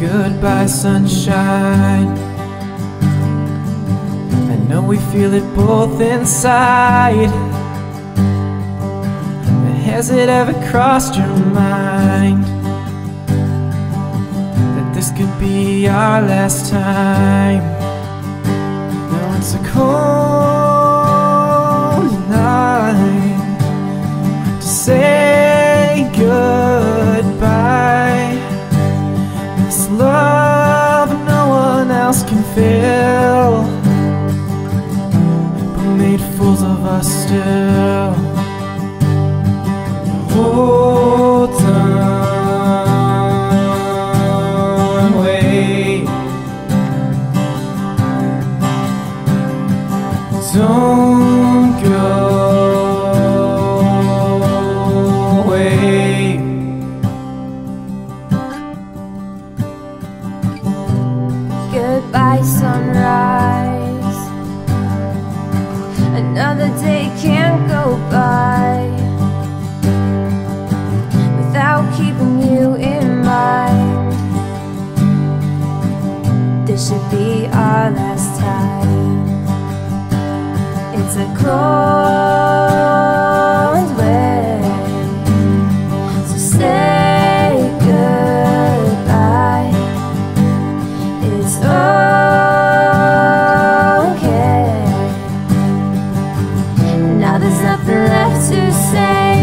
goodbye sunshine. I know we feel it both inside. Has it ever crossed your mind That this could be our last time? Now it's a cold else can feel. But made fools of us still this should be our last time. It's a cold way, so say goodbye. It's okay. Now there's nothing left to say.